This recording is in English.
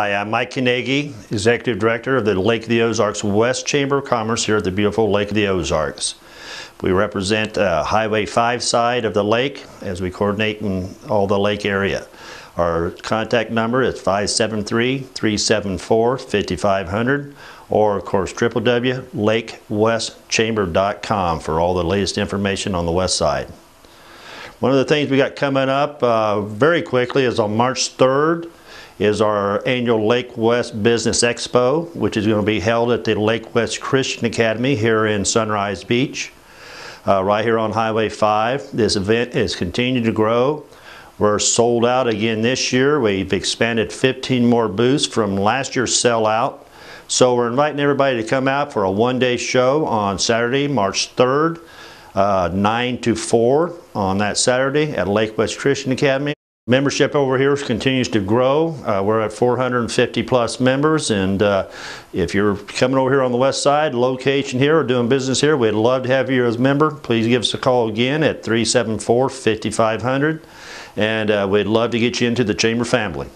Hi, I'm Mike Carnegie, Executive Director of the Lake of the Ozarks West Chamber of Commerce here at the beautiful Lake of the Ozarks. We represent uh, Highway 5 side of the lake as we coordinate in all the lake area. Our contact number is 573-374-5500 or of course www.lakewestchamber.com for all the latest information on the west side. One of the things we got coming up uh, very quickly is on March 3rd is our annual Lake West Business Expo, which is going to be held at the Lake West Christian Academy here in Sunrise Beach, uh, right here on Highway 5. This event is continuing to grow. We're sold out again this year. We've expanded 15 more booths from last year's sellout. So we're inviting everybody to come out for a one-day show on Saturday, March 3rd, uh, 9 to 4 on that Saturday at Lake West Christian Academy. Membership over here continues to grow. Uh, we're at 450 plus members and uh, if you're coming over here on the west side, location here or doing business here, we'd love to have you as a member. Please give us a call again at 374-5500 and uh, we'd love to get you into the Chamber family.